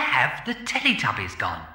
have the Teletubbies gone?